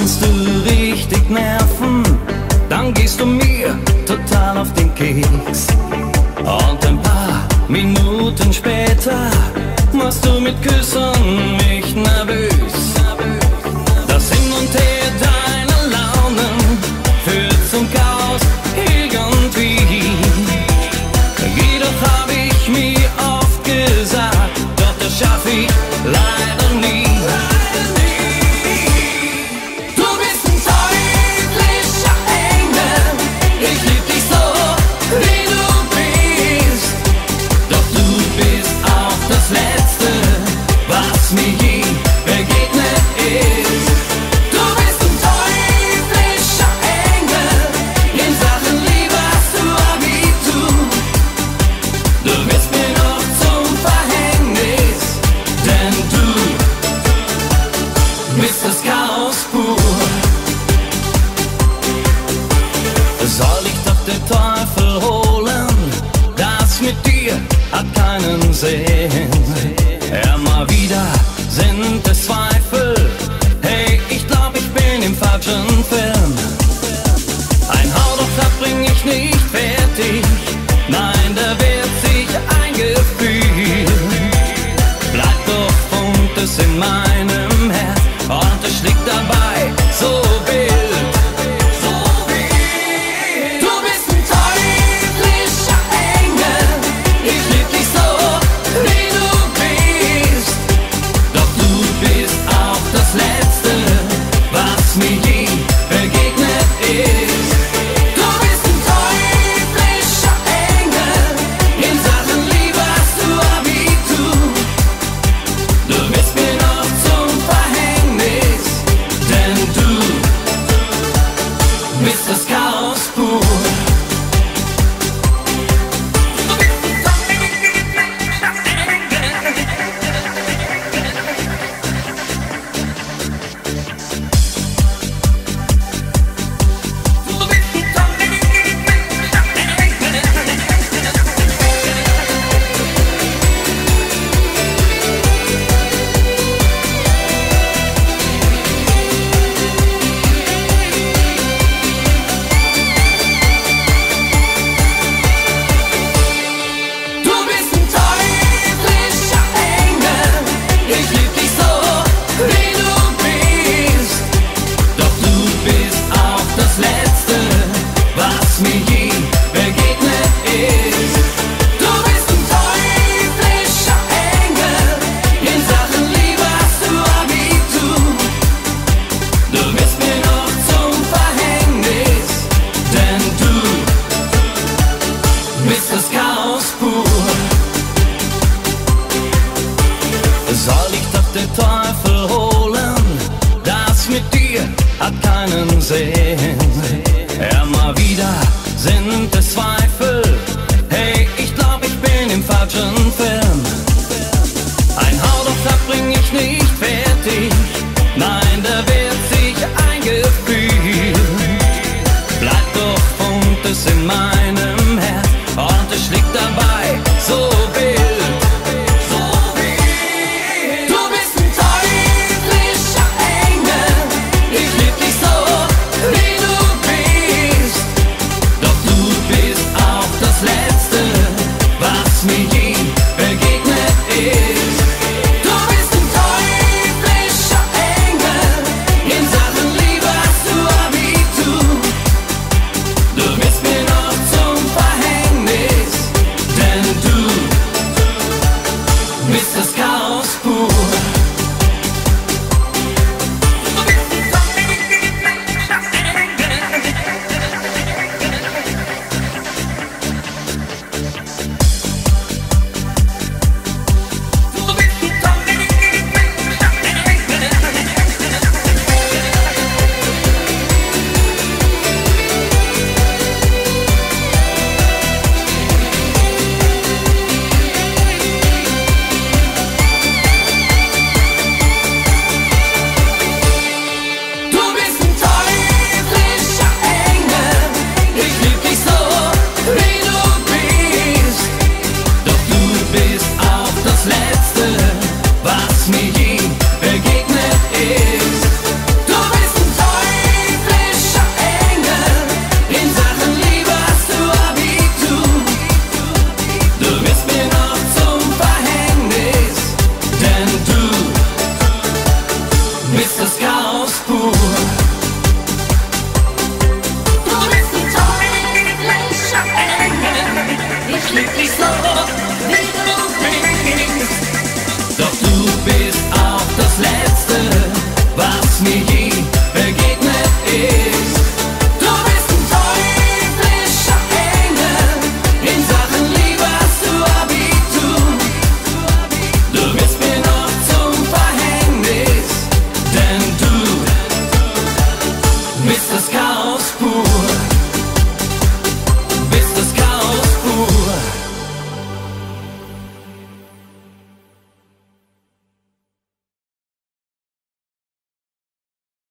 kannst du richtig nerven, dann gehst du mir total auf den Keks. Und ein paar Minuten später machst du mit Küssen mich nervös. Das Hin und Her hat keinen Sinn. Immer wieder sind es Zweifel. Hey, ich glaub, ich bin im falschen Film. Ein Hau doch, das bring ich nicht fertig. keinen Sinn. Immer wieder sind es Zweifel. Doch du bist auch das Letzte, was mich